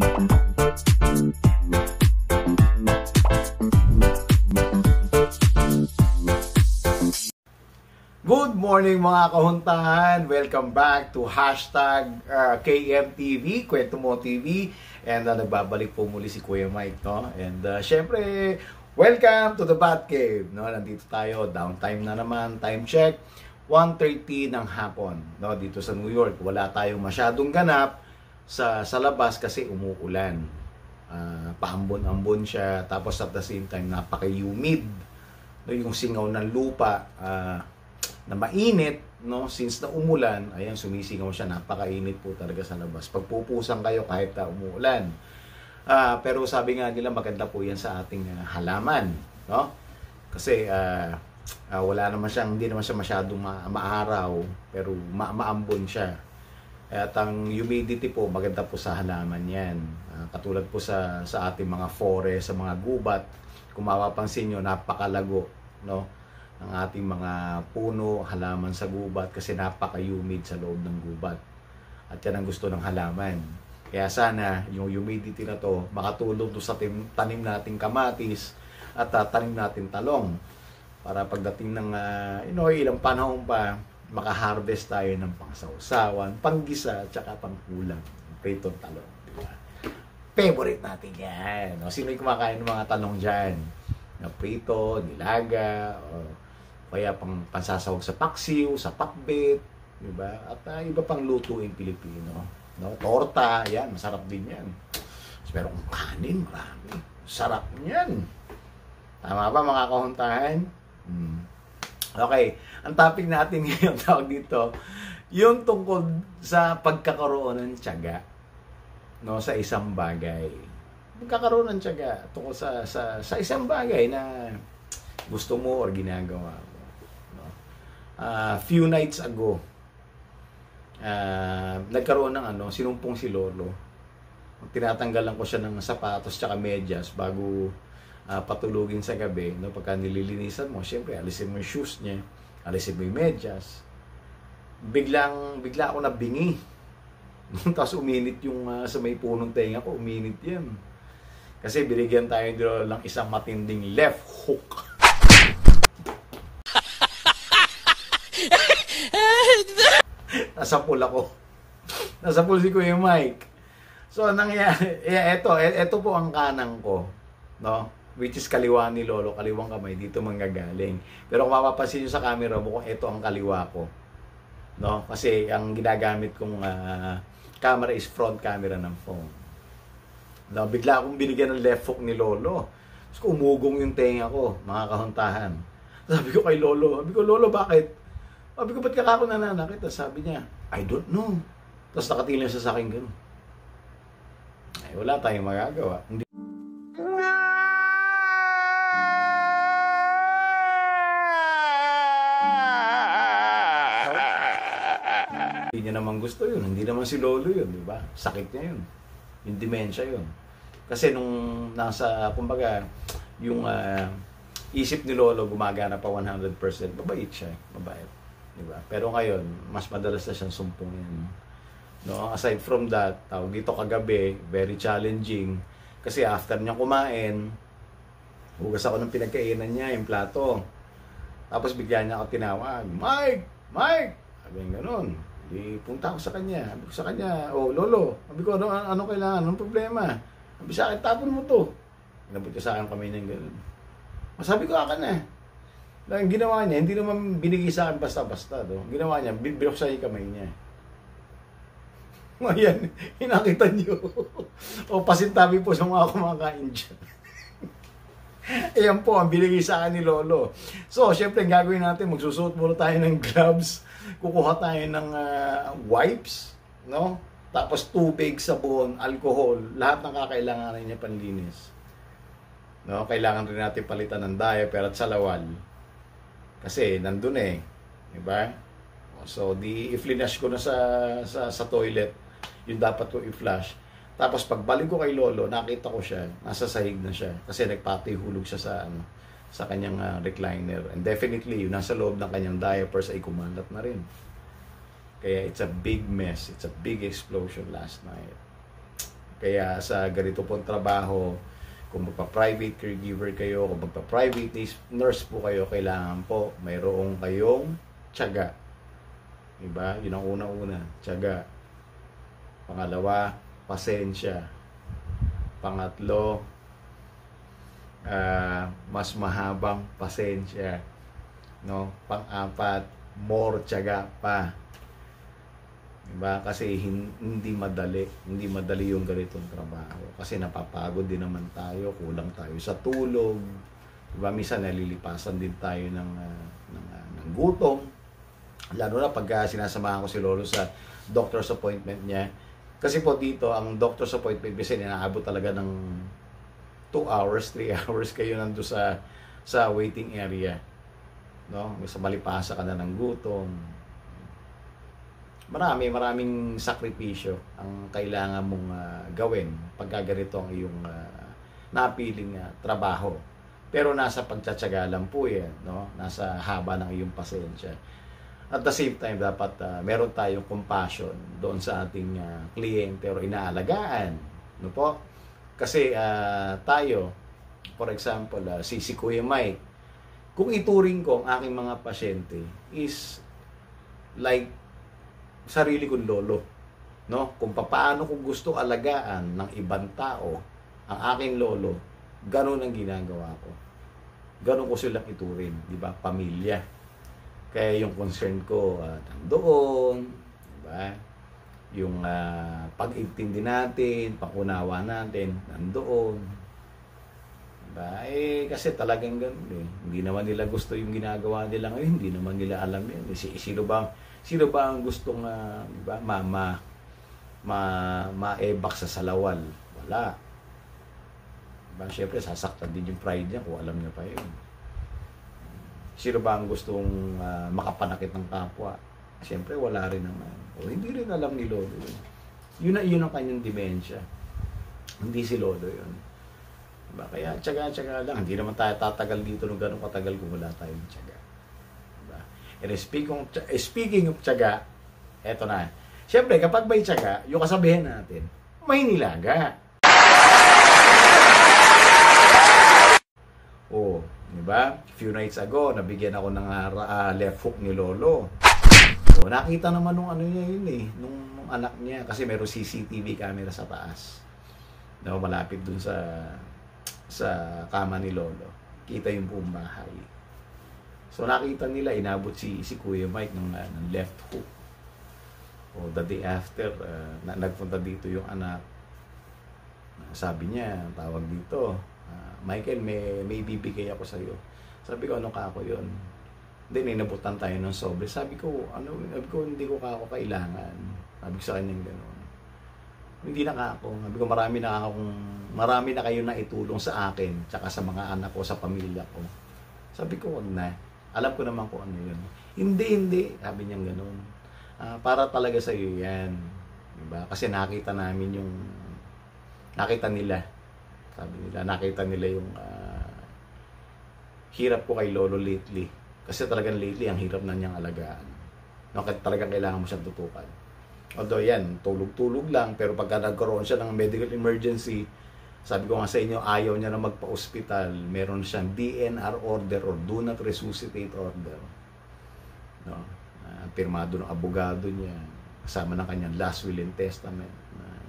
Good morning mga kahuntahan! Welcome back to hashtag uh, KMTV, Kwento Mo TV. And uh, nagbabalik po muli si Kuya Mike, no? And uh, syempre, welcome to the Bat Cave, no? Nandito tayo, downtime na naman, time check, 1.30 ng hapon, no? Dito sa New York. Wala tayong masyadong ganap sa, sa labas kasi umuulan. Uh, paambon-ambon siya, tapos at the same time, napaka-humid. No? Yung singaw ng lupa, uh, na mainit, no? Since na umulan, ayan, sumisingaw siya, napakainit po talaga sa labas. Pagpupusan kayo kahit na umuulan. Uh, pero sabi nga nila, maganda po yan sa ating uh, halaman, no? Kasi uh, uh, wala naman siyang, hindi naman siya masyadong ma- maaraw, pero ma- maambon siya. At ang humidity po, maganda po sa halaman yan. Uh, katulad po sa, sa ating mga forest, sa mga gubat, kung mapapansin nyo, napakalago, no? ng ating mga puno, halaman sa gubat kasi napaka-humid sa loob ng gubat. At yan ang gusto ng halaman. Kaya sana yung humidity na to makatulong to sa tim- tanim nating kamatis at uh, tanim natin talong para pagdating ng uh, you know, ilang panahon pa makaharvest tayo ng pangsawsawan, panggisa, at saka pangkulang. Pritong talong. Diba? Favorite natin yan. O, sino yung kumakain ng mga talong dyan? Na prito, nilaga, o, kaya pang pansasawag sa paksiw, sa pakbet, di ba? At uh, iba pang lutuin Pilipino. No? Torta, yan, masarap din yan. Pero kung kanin, marami. Sarap niyan. Tama ba mga kahuntahan? Hmm. Okay, ang topic natin ngayon tawag dito, yung tungkol sa pagkakaroon ng tiyaga no, sa isang bagay. Pagkakaroon ng tiyaga tungkol sa, sa, sa isang bagay na gusto mo or ginagawa mo uh, few nights ago, uh, nagkaroon ng ano, sinumpong si Lolo. Tinatanggalan ko siya ng sapatos tsaka medyas bago uh, patulugin sa gabi. No? Pagka nililinisan mo, syempre, alisin mo yung shoes niya, alisin mo yung medyas. Biglang, bigla ako nabingi. Tapos uminit yung uh, sa may punong tenga ko, uminit yan. Kasi binigyan tayo dito lang isang matinding left hook. Nasa pool ako. Nasa pool si Kuya Mike. So, nangyari, eh, eto, eto po ang kanang ko. No? Which is kaliwa ni Lolo, kaliwang kamay, dito manggagaling. Pero kung mapapansin nyo sa camera mo, kung ito ang kaliwa ko. No? Kasi ang ginagamit kong uh, camera is front camera ng phone. No, bigla akong binigyan ng left hook ni Lolo. Tapos umugong yung tenga ko, mga kahuntahan. Sabi ko kay Lolo, sabi ko, Lolo, bakit? Sabi ko, ba't ka ako nananakit? Tapos sabi niya, I don't know. Tapos nakatingin siya sa akin gano'n. Ay, wala tayong magagawa. Hindi Hindi niya naman gusto yun. Hindi naman si Lolo yun, di ba? Sakit niya yun. Yung dementia yun. Kasi nung nasa, kumbaga, yung uh, isip ni Lolo gumagana pa 100%, mabait siya. Mabait. Diba? Pero ngayon, mas madalas na siyang sumpungin. No? Aside from that, tawag dito kagabi, very challenging. Kasi after niya kumain, hugas ako ng pinagkainan niya, yung plato. Tapos bigla niya ako tinawag, Mike! Mike! Sabi ganun. Di punta ako sa kanya. Sabi ko sa kanya, oh lolo, sabi ko, ano, ano kailangan? Anong problema? Sabi sa akin, tapon mo to. Inabot ko sa akin kamay niya ganun. Sabi ko, akin na. Ang ginawa niya, hindi naman binigay sa akin basta-basta. No? Ginawa niya, binuksan yung kamay niya. Ayan, hinakita niyo. o pasintabi po sa mga kumakain dyan. Ayan po ang binigay sa akin ni Lolo. So, syempre, gagawin natin, magsusuot muna tayo ng gloves. Kukuha tayo ng uh, wipes, no? Tapos tubig, sabon, alcohol, lahat ng kakailanganin niya panlinis. No, kailangan rin natin palitan ng diaper at salawal kasi nandun eh. Di ba? So, di i-flash ko na sa, sa, sa toilet. Yung dapat ko i-flash. Tapos pagbalik ko kay Lolo, nakita ko siya, nasa sahig na siya. Kasi nagpatihulog siya sa ano, sa kanyang uh, recliner. And definitely, yung nasa loob ng kanyang diapers ay kumalat na rin. Kaya it's a big mess. It's a big explosion last night. Kaya sa ganito pong trabaho, kung magpa-private caregiver kayo, kung magpa-private nurse po kayo, kailangan po mayroong kayong tiyaga. Diba? Yun ang una-una, tiyaga. Pangalawa, pasensya. Pangatlo, uh, mas mahabang pasensya. No? Pang-apat, more tiyaga pa. Diba? Kasi hindi madali. Hindi madali yung ganitong trabaho. Kasi napapagod din naman tayo. Kulang tayo sa tulog. Diba? Minsan nalilipasan din tayo ng, uh, ng, uh, ng gutom. Lalo na pag uh, sinasamahan ko si Lolo sa doctor's appointment niya. Kasi po dito, ang doctor's appointment kasi inaabot talaga ng 2 hours, 3 hours kayo nando sa sa waiting area. No? Sa malipasa ka na ng gutom, marami, maraming sakripisyo ang kailangan mong uh, gawin pag ganito ang iyong uh, napiling uh, trabaho. Pero nasa pagtsatsaga lang po yan, no? nasa haba ng iyong pasensya. At the same time, dapat uh, meron tayong compassion doon sa ating uh, kliyente o inaalagaan. No po? Kasi uh, tayo, for example, uh, si, si Kuya Mike, kung ituring ko ang aking mga pasyente is like sarili kong lolo. No? Kung paano ko gusto alagaan ng ibang tao, ang aking lolo, ganun ang ginagawa ko. Ganun ko silang iturin, di ba? Pamilya. Kaya yung concern ko, uh, nandoon, di ba? Yung uh, pag-intindi natin, pangunawa natin, nandoon. Diba? Eh, kasi talagang ganun eh. Hindi naman nila gusto yung ginagawa nila ngayon, hindi naman nila alam yun. Eh, sino ba Sino ba ang gustong uh, di ba, ma, ma, ma, maebak sa salawal? Wala. Diba? Siyempre, sasaktan din yung pride niya kung alam niya pa yun. Sino ba ang gustong uh, makapanakit ng kapwa? Siyempre, wala rin naman. O, hindi rin alam ni Lolo yun. Yun, na, yun ang kanyang demensya. Hindi si Lolo yun. Diba? Kaya tsaga-tsaga lang. Hindi naman tayo tatagal dito ng ganun katagal kung wala tayong tsaga. And speaking, speaking of tiyaga, eto na. Siyempre, kapag may tiyaga, yung kasabihin natin, may nilaga. Oh, di ba? Few nights ago, nabigyan ako ng uh, left hook ni Lolo. So, nakita naman nung ano niya yun eh, nung, anak niya, kasi meron CCTV camera sa taas. No, malapit dun sa sa kama ni Lolo. Kita yung buong bahay. So nakita nila, inabot si, si Kuya Mike ng, uh, ng left hook. O the day after, uh, na, nagpunta dito yung anak. Sabi niya, tawag dito, uh, Michael, may, may bibigay ako sa iyo. Sabi ko, ano ka ako yun? Then, inabutan tayo ng sobre. Sabi ko, ano, sabi ko, hindi ko ka ako kailangan. Sabi ko sa kanya gano'n. Hindi na ako. Sabi ko, marami na akong, marami na kayo na itulong sa akin, tsaka sa mga anak ko, sa pamilya ko. Sabi ko, wag na alam ko naman kung ano yun. Hindi, hindi. Sabi niya ganoon. Uh, para talaga sa iyo yan. Diba? Kasi nakita namin yung nakita nila. Sabi nila, nakita nila yung uh, hirap ko kay Lolo lately. Kasi talagang lately, ang hirap na niyang alagaan. No, talagang kailangan mo siyang tutukan. Although yan, tulog-tulog lang, pero pagka nagkaroon siya ng medical emergency, sabi ko nga sa inyo, ayaw niya na magpa-hospital. Meron siyang DNR order or do not resuscitate order. No? Uh, pirmado ng abogado niya. Kasama ng kanyang last will and testament. Uh,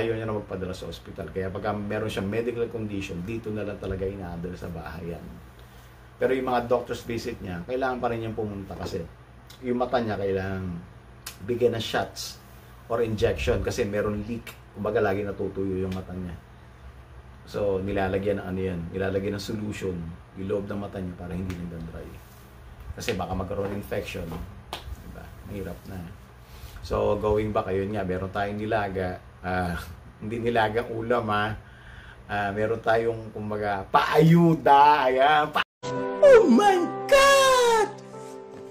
ayaw niya na magpadala sa hospital. Kaya pagka meron siyang medical condition, dito na lang talaga inaadala sa bahayan. Pero yung mga doctor's visit niya, kailangan pa rin niyang pumunta kasi yung mata niya kailangan bigyan ng shots or injection kasi meron leak. Kumbaga lagi natutuyo yung mata niya. So, nilalagyan ng ano yan, nilalagyan ng solution yung loob ng mata niya para hindi nagdadry. Kasi baka magkaroon infection. Diba? Mahirap na. So, going back, ayun nga, meron tayong nilaga. Uh, hindi nilagang ulam ha. Uh, meron tayong, kumbaga, paayuda. Ayan. Pa my God!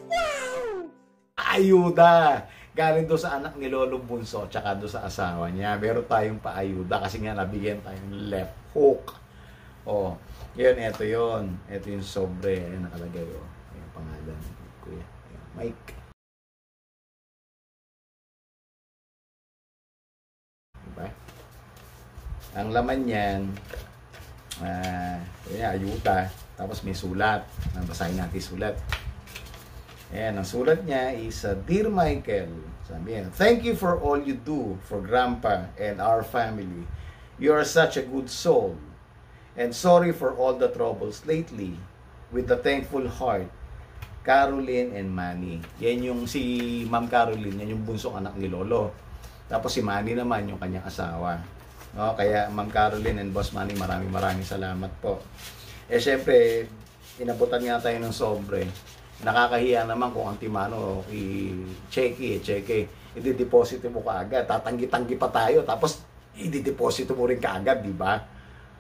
Wow! Paayuda! galing doon sa anak ni Lolo Bunso tsaka doon sa asawa niya. Meron tayong paayuda kasi nga nabigyan tayong left hook. Oh, yun, ito yun. Ito yung sobre. Ayan, nakalagay, oh. Ayan, pangalan. Kuya. Ayan, Mike. Diba? Ang laman niyan, uh, yeah, ayuta. Tapos may sulat. Basahin natin sulat. Ayan, ang sulat niya is, uh, Dear Michael, sabi niya, Thank you for all you do for Grandpa and our family. You are such a good soul. And sorry for all the troubles lately. With a thankful heart, Caroline and Manny. Yan yung si Ma'am Caroline, yan yung bunsong anak ni Lolo. Tapos si Manny naman, yung kanyang asawa. No, kaya Ma'am Caroline and Boss Manny, maraming maraming salamat po. Eh syempre, inabutan nga tayo ng sobre. Nakakahiya naman kung ang timano i-checky, checky. I-deposito mo kaagad. Tatanggi-tanggi pa tayo. Tapos, i-deposito mo rin kaagad, di ba?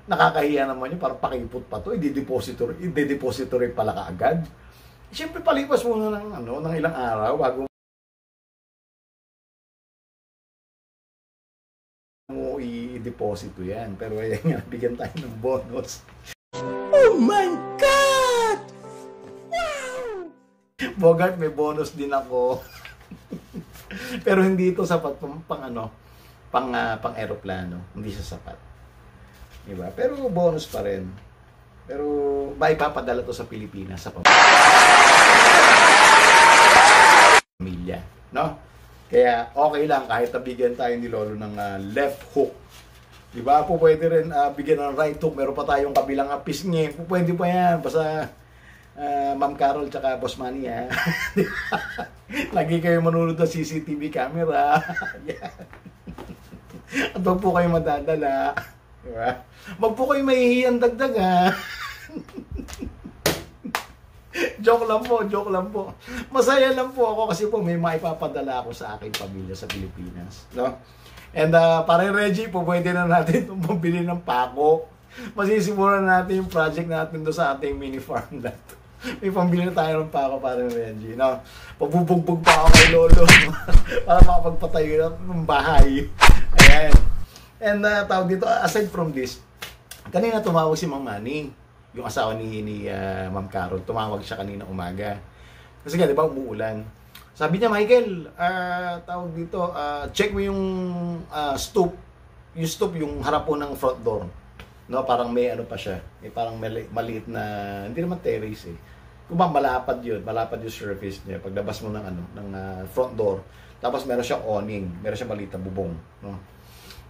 Nakakahiya naman yun. Parang pakipot pa to. I-deposito, i-deposito rin pala kaagad. Siyempre, palipas muna ng, ano, ng ilang araw bago mo i-deposito yan. Pero ayan nga, bigyan tayo ng bonus. Bogart, may bonus din ako. Pero hindi ito sapat pang, pang ano, pang, uh, pang aeroplano. Hindi siya sapat. Diba? Pero bonus pa rin. Pero ba ipapadala to sa Pilipinas sa pamilya, no? Kaya okay lang kahit nabigyan tayo ni Lolo ng uh, left hook Di ba? Po pwede rin uh, bigyan ng right hook. Meron pa tayong kabilang uh, pisngi. Po pwede pa yan. Basta uh, Ma'am Carol tsaka Boss Manny ha. Lagi kayo manunod ng CCTV camera. At wag po kayo madadala. Di ba? Wag po kayo mahihiyang dagdag ha. joke lang po, joke lang po. Masaya lang po ako kasi po may maipapadala ako sa aking pamilya sa Pilipinas. No? And uh, parang Reggie, po pwede na natin itong pambili ng pako. Masisimulan natin yung project natin do sa ating mini farm na May pambili na tayo ng pako parang Reggie. No? Pabubugbog pa ako kay Lolo para makapagpatayo ng bahay. Ayan. And uh, tawag dito, aside from this, kanina tumawag si Mang Manny, yung asawa ni, ni uh, Ma'am Carol. Tumawag siya kanina umaga. Kasi nga, di ba, umuulan. Sabi niya, Michael, uh, tawag dito, uh, check mo yung uh, stoop, yung stoop, yung harap po ng front door. No, parang may ano pa siya, may parang mali, maliit na, hindi naman terrace eh. Kung malapad yun, malapad yung surface niya, paglabas mo ng ano, ng uh, front door, tapos meron siyang awning, meron siyang maliit na bubong. No?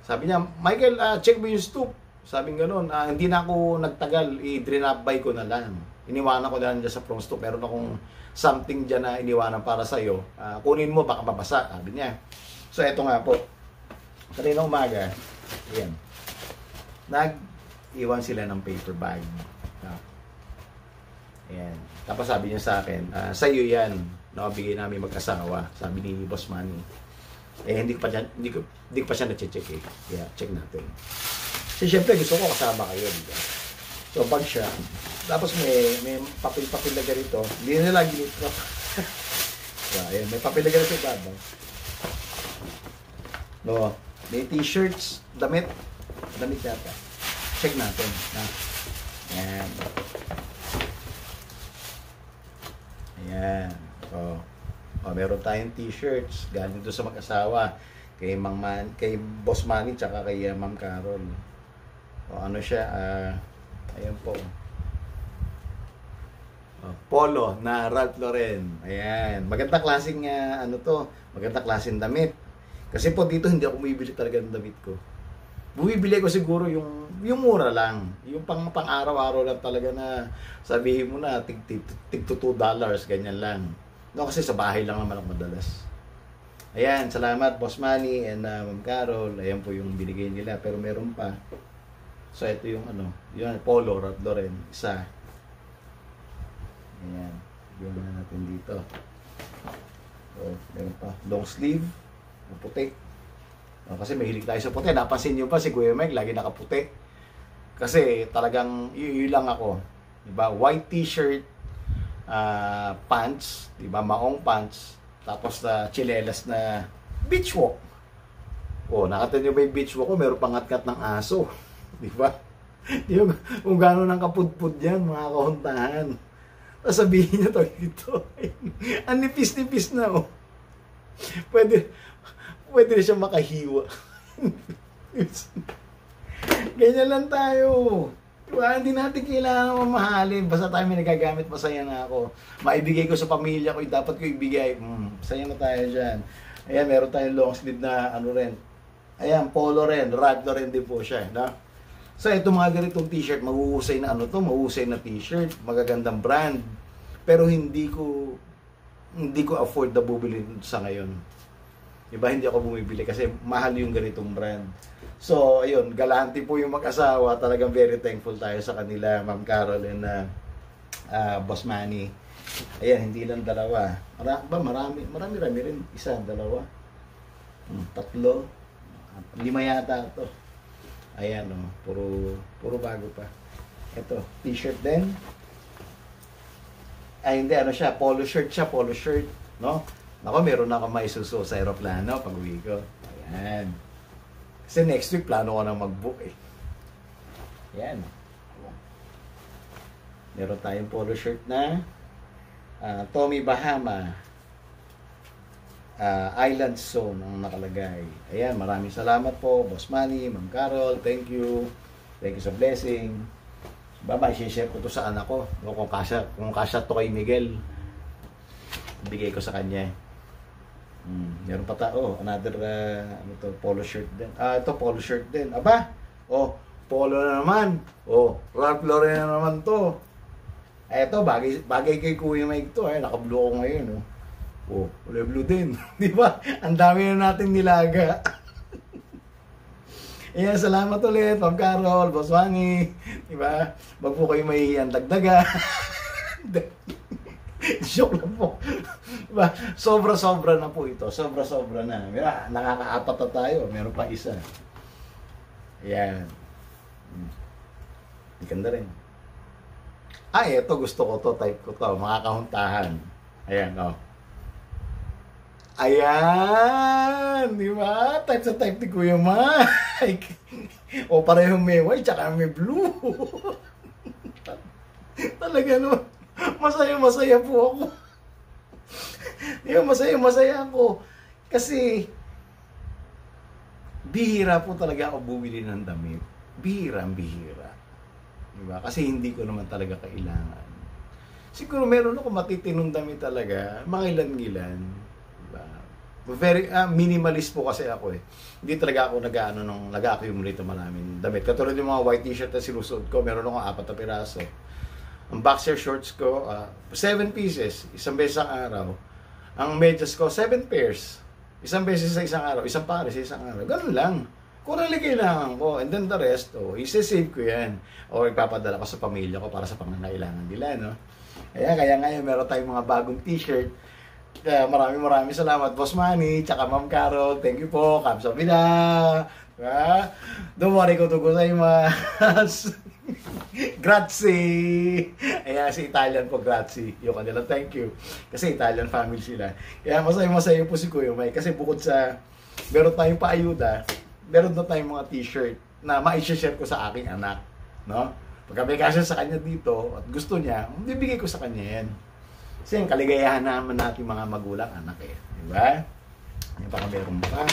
Sabi niya, Michael, uh, check mo yung stoop. Sabi nga noon, uh, hindi na ako nagtagal, i-drenabay ko na lang. Iniwanan ko na lang dyan sa front stoop. Meron akong something dyan na iniwanan para sa'yo, uh, kunin mo, baka mabasa, sabi niya. So, eto nga po. Kanina umaga, ayan, nag-iwan sila ng paper bag. Uh, ayan. Tapos sabi niya sa akin, uh, sa'yo yan, nakabigay namin mag-asawa, sabi ni Boss Manny. Eh, hindi ko pa, dyan, hindi ko, hindi ko pa siya na-check eh. Kaya, check natin. Kasi syempre, gusto ko kasama kayo. Diba? So, pag siya, tapos may, may papel-papel na ganito. Hindi na lagi nito. so, ayan, may papel na ganito ibabaw. No, may t-shirts, damit, damit yata. Check natin. Ha? Ayan. Ayan. Oh. Oh, meron tayong t-shirts galing doon sa mag-asawa kay Mang Man, kay Boss Manny tsaka kay uh, Ma'am Carol. O ano siya, uh, ayan po. Oh, polo na Ralph Lauren. Ayan. Magandang klaseng uh, ano to, magandang klaseng damit. Kasi po dito hindi ako bumibili talaga ng damit ko. Bumibili ko siguro yung yung mura lang. Yung pang pang araw-araw lang talaga na sabihin mo na tig tig, tig to 2 dollars ganyan lang. No kasi sa bahay lang naman ako madalas. Ayan, salamat Boss Manny and uh, Ma'am Carol. Ayan po yung binigay nila pero meron pa. So ito yung ano, yung polo Ralph Lauren, isa. Ayan. Bigyan na natin dito. So, meron pa. Long sleeve. Puti. O, oh, kasi mahilig tayo sa puti. Napansin nyo pa si Kuya Meg, lagi nakaputi. Kasi talagang yun lang ako. Diba? White t-shirt, uh, pants, diba? Maong pants, tapos na uh, chilelas na beach walk. Oh, nakita niyo ba yung beach walk ko? Meron pang ngat ng aso. Di ba? yung, kung gano'n ang kapudpud yan, mga kahuntahan sasabihin niya to dito. Ang nipis-nipis na oh. Pwede, pwede na siya makahiwa. Ganyan lang tayo. Diba? Hindi natin kailangan mamahalin. Basta tayo may nagagamit, masaya na ako. Maibigay ko sa pamilya ko, dapat ko ibigay. Mm, masaya na tayo dyan. Ayan, meron tayong long sleeve na ano rin. Ayan, polo rin. Ragdo rin din po siya. No? So, ito mga ganitong t-shirt, mahuhusay na ano to, mahuhusay na t-shirt, magagandang brand. Pero hindi ko, hindi ko afford na bubili sa ngayon. Diba, hindi ako bumibili kasi mahal yung ganitong brand. So, ayun, galante po yung mag-asawa. Talagang very thankful tayo sa kanila, Ma'am Carol and uh, uh, Boss Manny. Ayan, hindi lang dalawa. Mara ba, marami, marami, marami rin. Isa, dalawa, hmm, tatlo, lima yata ito. Ayan, oh, puro, puro bago pa. Ito, t-shirt din. Ay, hindi, ano siya, polo shirt siya, polo shirt, no? Ako, meron na ako may suso sa aeroplano pag uwi ko. Ayan. Kasi next week, plano ko na mag-book eh. Ayan. Meron tayong polo shirt na uh, Tommy Bahama uh, Island Zone ang nakalagay. Ayan, maraming salamat po, Boss Manny, Ma'am Carol, thank you. Thank you sa blessing. Baba, share ko to sa anak ko. Kung kasya, kung kasya to kay Miguel, bigay ko sa kanya. Hmm, meron pa ta, oh, another, uh, ano to, polo shirt din. Ah, ito, polo shirt din. Aba, oh, polo na naman. Oh, Ralph Lauren na naman to. Eh, ito, bagay, bagay kay Kuya Mike to, eh, naka-blue ko ngayon, oh. Oh, kulay blue din. Di ba? Ang dami na nating nilaga. Ayan, salamat ulit, Ma'am Carol, Boss Wangi. Di ba? Wag po kayo mahihiyang dagdaga. Joke lang po. Diba? Sobra-sobra na po ito. Sobra-sobra na. Mira, nakakaapat na tayo. Meron pa isa. Ayan. Hmm. Ganda rin. Ay, ito gusto ko to. Type ko to. Makakahuntahan. Ayan, oh. Ayan! Di ba? Type sa type ni Kuya Mike. o parehong may white tsaka may blue. Talaga no. Masaya masaya po ako. Di ba? Masaya masaya ako. Kasi bihira po talaga ako bumili ng damit. Bihira ang bihira. Di ba? Kasi hindi ko naman talaga kailangan. Siguro meron ako matitinong damit talaga, mga ilan-ilan very uh, minimalist po kasi ako eh. Hindi talaga ako nag-ano nung nag-accumulate ng maraming damit. Katulad yung mga white t-shirt na sinusuot ko, meron akong apat na piraso. Ang boxer shorts ko, uh, seven pieces, isang beses sa araw. Ang medyas ko, seven pairs. Isang beses sa isang araw, isang pares sa isang araw. Ganun lang. Kung nali kailangan ko, and then the rest, oh, isi-save ko yan. O ipapadala ko sa pamilya ko para sa pangangailangan nila, no? Kaya, kaya ngayon meron tayong mga bagong t-shirt kaya maraming maraming salamat, Boss Manny, tsaka Ma'am Carol. Thank you po. Kamsahamnida. Diba? Dumari ko to gozaimasu. grazie. Ayan, si Italian po, grazie. Yung kanila, thank you. Kasi Italian family sila. Kaya masaya-masaya po si Kuya May. Kasi bukod sa, meron tayong paayuda, meron na tayong mga t-shirt na ma-share ko sa aking anak. No? Pagka may kasya sa kanya dito at gusto niya, bibigay ko sa kanya yan. Kasi yung kaligayahan naman natin mga magulang, anak eh. Di ba? Yung baka meron pa.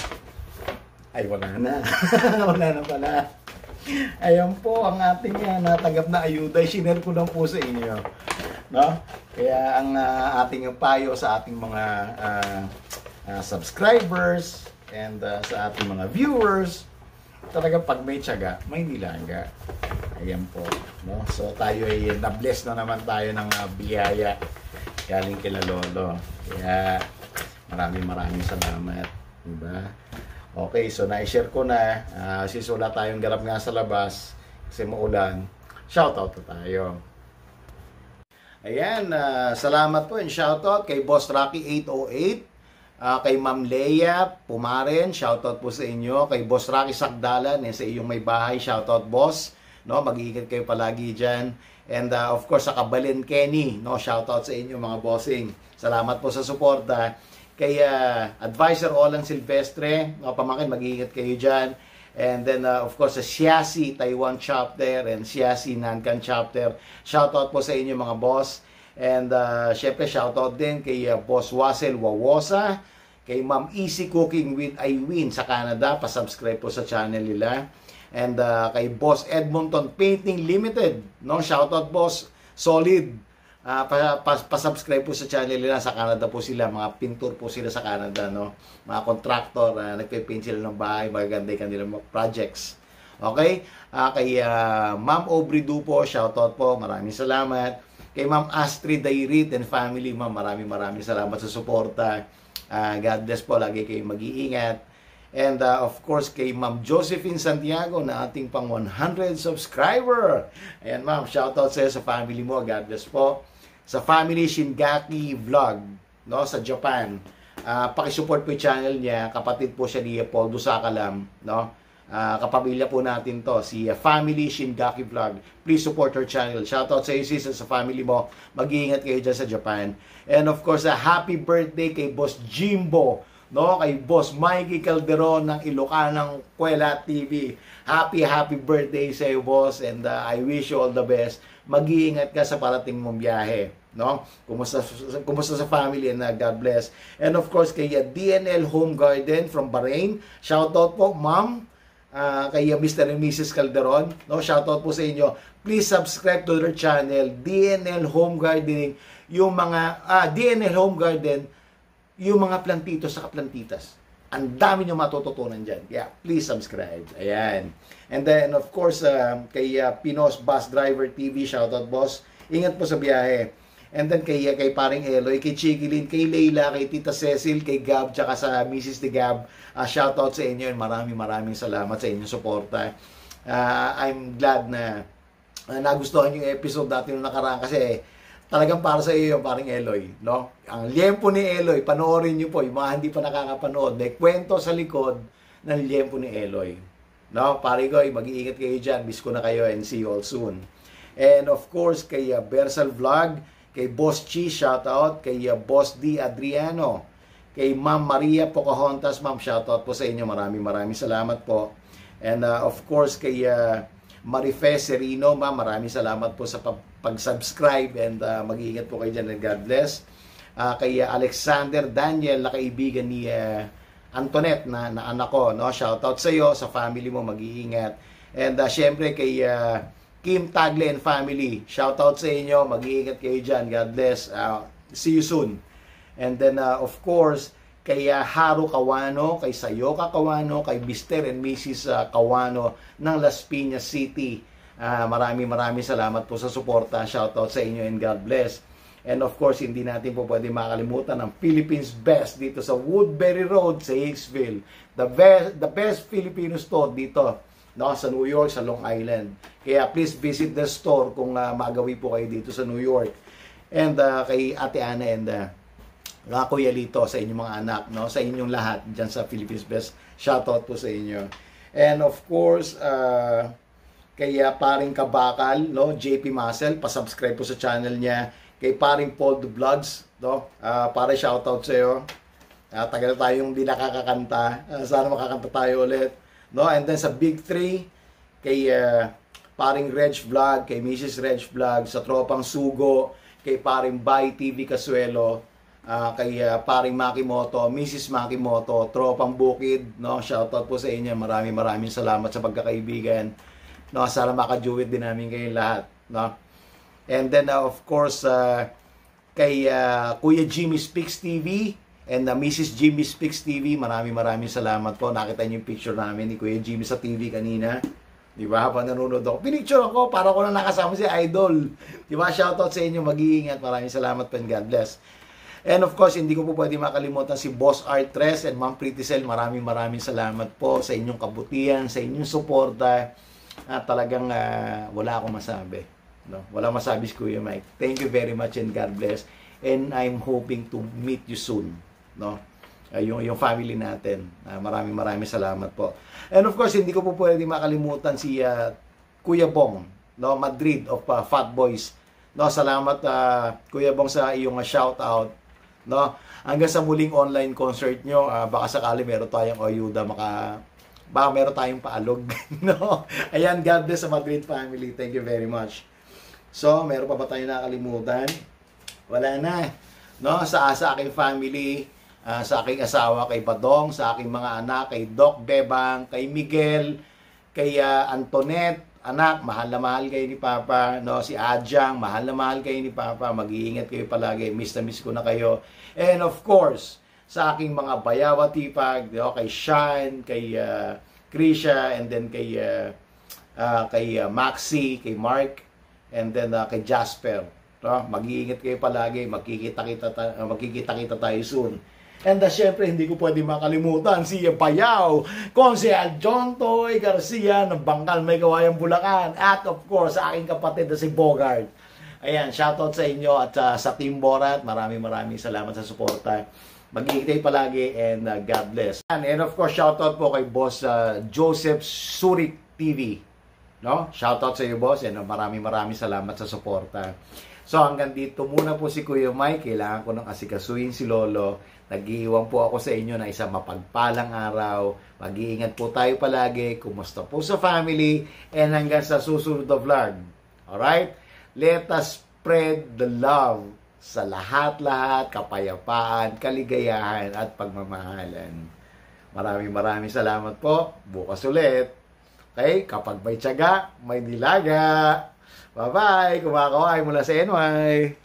Ay, wala na. wala na pala. Ayan po ang ating uh, natanggap na ayuda. Sinare ko lang po sa inyo. No? Kaya ang uh, ating payo sa ating mga uh, uh, subscribers and uh, sa ating mga viewers, talaga pag may tiyaga, may nilaga. Ayan po. No? So tayo ay na-bless na naman tayo ng uh, biyaya galing kila Lolo. Kaya maraming maraming salamat. Diba? Okay, so na-share ko na. Uh, since tayong garap nga sa labas, kasi maulan, shoutout to tayo. Ayan, uh, salamat po and shoutout kay Boss Rocky 808. Uh, ah, kay Ma'am Leia Pumaren, shoutout po sa inyo. Kay Boss Rocky Sakdalan, eh, sa iyong may bahay, shoutout boss. No, mag-iingat kayo palagi diyan. And uh, of course, sa Kabalin Kenny, no, shout out sa inyo mga bossing. Salamat po sa suporta. Kay uh, Advisor Olan Silvestre, no, pamangkin, mag-iingat kayo dyan. And then, uh, of course, sa Siasi Taiwan chapter and Siasi Nankan chapter. Shout out po sa inyo mga boss. And uh, syempre, shout out din kay uh, Boss Wasel Wawosa, kay Ma'am Easy Cooking with Iwin sa Canada. Pa-subscribe po sa channel nila. And uh, kay Boss Edmonton Painting Limited, no? Shoutout boss, solid. Uh, pa, pa, pa-subscribe po sa channel nila sa Canada po sila, mga pintor po sila sa Canada, no? Mga contractor, uh, nagpe-paint sila ng bahay, magaganda yung kanilang projects. Okay? Uh, kay uh, Ma'am Aubrey Dupo, shoutout po, maraming salamat. Kay Ma'am Astrid Dairit and family, Ma'am, maraming maraming salamat sa suporta. Uh, God bless po, lagi kayong mag-iingat. And uh, of course, kay Ma'am Josephine Santiago na ating pang 100 subscriber. Ayan ma'am, shoutout sa sa family mo. God bless po. Sa family Shingaki Vlog no, sa Japan. Uh, pakisupport po yung channel niya. Kapatid po siya ni Paul Dusakalam. No? Uh, kapamilya po natin to, si uh, Family Shingaki Vlog. Please support her channel. Shoutout sa iyo, sis, sa family mo. Mag-iingat kayo dyan sa Japan. And of course, uh, happy birthday kay Boss Jimbo no kay Boss Mikey Calderon ng Ilocanang Kuwela TV. Happy happy birthday sa iyo boss and uh, I wish you all the best. Mag-iingat ka sa parating mong biyahe, no? Kumusta kumusta sa family and uh, God bless. And of course kay uh, DNL Home Garden from Bahrain. Shout out po, ma'am. Uh, kay uh, Mr. and Mrs. Calderon, no? Shout out po sa inyo. Please subscribe to their channel DNL Home Gardening. Yung mga ah, DNL Home Garden yung mga plantitos sa plantitas. Ang dami nyo matututunan dyan. Kaya please subscribe. Ayan. And then of course, uh, kay uh, Pinos Bus Driver TV, shoutout boss. Ingat po sa biyahe. And then kay, kay paring Eloy, kay Chikilin, kay Leila, kay Tita Cecil, kay Gab, tsaka sa Mrs. de Gab. Uh, shoutout sa inyo and maraming maraming salamat sa inyong suporta. Uh, I'm glad na uh, nagustuhan yung episode dati nung nakaraan kasi talagang para sa iyo yung paring Eloy, no? Ang liempo ni Eloy, panoorin niyo po, yung mga hindi pa nakakapanood, may kwento sa likod ng liempo ni Eloy. No, pare ko, mag-iingat kayo diyan, miss ko na kayo and see you all soon. And of course, kay uh, Bersal Vlog, kay Boss Chi, shout out, kay uh, Boss D Adriano, kay Ma'am Maria Pocahontas, Ma'am, shout out po sa inyo. Maraming maraming salamat po. And uh, of course, kay uh, Marife Serino, ma'am, maraming salamat po sa pag-subscribe and uh, mag-iingat po kayo dyan and God bless. Uh, kay Alexander Daniel na kaibigan ni uh, Antoinette na, na anak ko, no? Shout out sa iyo, sa family mo, mag-iingat. And uh, syempre kay uh, Kim Tagle and family, shout out sa inyo, mag-iingat kayo dyan. God bless. Uh, see you soon. And then uh, of course, kay uh, Haru Kawano, kay Sayoka Kawano, kay Mr. and Mrs. Uh, Kawano ng Las Piñas City. Uh, maraming maraming salamat po sa suporta. Shoutout sa inyo and God bless. And of course, hindi natin po pwede makalimutan ang Philippines Best dito sa Woodbury Road sa Hicksville. The best, the best Filipino store dito no, sa New York, sa Long Island. Kaya please visit the store kung uh, magawi po kayo dito sa New York. And uh, kay Ate Ana and uh, mga Kuya Lito, sa inyong mga anak, no? sa inyong lahat dyan sa Philippines Best. Shoutout po sa inyo. And of course, uh, kaya paring Kabakal, no? JP Muscle, pa-subscribe po sa channel niya. Kay paring Paul the Vlogs, no? Uh, para shoutout sa iyo. Uh, tagal tayong di nakakakanta. Uh, sana makakanta tayo ulit. No? And then sa Big 3, kay uh, paring Reg Vlog, kay Mrs. Reg Vlog, sa Tropang Sugo, kay paring Bay TV Casuelo, uh, kay uh, paring Makimoto, Mrs. Makimoto, Tropang Bukid, no? Shoutout po sa inyo. Maraming maraming salamat sa pagkakaibigan. No, sana makajuwit din namin kayo lahat, no? And then uh, of course uh, kay uh, Kuya Jimmy Speaks TV and uh, Mrs. Jimmy Speaks TV, maraming maraming salamat po. Nakita niyo yung picture namin ni Kuya Jimmy sa TV kanina. Di ba? Habang nanonood ako. Pinicture ako para ko na nakasama si Idol. Di ba? Shoutout sa inyo. Mag-iingat. Maraming salamat po and God bless. And of course, hindi ko po pwede makalimutan si Boss Artres and Ma'am Pretty Cell. Maraming maraming salamat po sa inyong kabutihan, sa inyong suporta. At talagang uh, wala akong masabi. No? Wala masabi si Kuya Mike. Thank you very much and God bless. And I'm hoping to meet you soon. No? Uh, yung, yung family natin. Uh, maraming maraming salamat po. And of course, hindi ko po pwede makalimutan si uh, Kuya Bong, no? Madrid of uh, Fat Boys. No, salamat uh, Kuya Bong sa iyong uh, shout out no? Hanggang sa muling online concert nyo, uh, baka sakali meron tayong ayuda maka baka meron tayong paalog, no? Ayan, God bless sa Madrid family. Thank you very much. So, meron pa ba tayong nakalimutan? Wala na. No, sa sa aking family, uh, sa aking asawa kay Badong, sa aking mga anak kay Doc Bebang, kay Miguel, kay uh, Antoinette, anak, mahal na mahal kayo ni Papa, no? Si Ajang, mahal na mahal kayo ni Papa, mag-iingat kayo palagi, miss na miss ko na kayo. And of course, sa aking mga bayawa tipag, no? kay Sean, kay uh, Krisha, and then kay uh, uh, kay uh, Maxi, kay Mark, and then uh, kay Jasper. No? Mag-iingat kayo palagi, magkikita-kita ta- magkikita-kita tayo soon. And uh, syempre, hindi ko pwede makalimutan si Bayaw, Konsehal John Toy Garcia ng Bangkal May Gawayang Bulacan. At of course, sa aking kapatid na si Bogart. Ayan, shoutout sa inyo at uh, sa Team Borat. Maraming maraming salamat sa suporta. Mag-iintay palagi and uh, God bless. And, and of course, shoutout po kay Boss uh, Joseph Surik TV. No? Shoutout sa iyo, boss. And uh, maraming maraming salamat sa suporta. So hanggang dito muna po si Kuya Mike. Kailangan ko ng asikasuhin si Lolo. Nag-iiwan po ako sa inyo na isang mapagpalang araw. Mag-iingat po tayo palagi. Kumusta po sa family. And hanggang sa susunod na vlog. Alright? Let us spread the love sa lahat-lahat, kapayapaan, kaligayahan, at pagmamahalan. Maraming maraming salamat po. Bukas ulit. Okay? Kapag may tiyaga, may nilaga. Bye-bye! Kumakaway mula sa NY!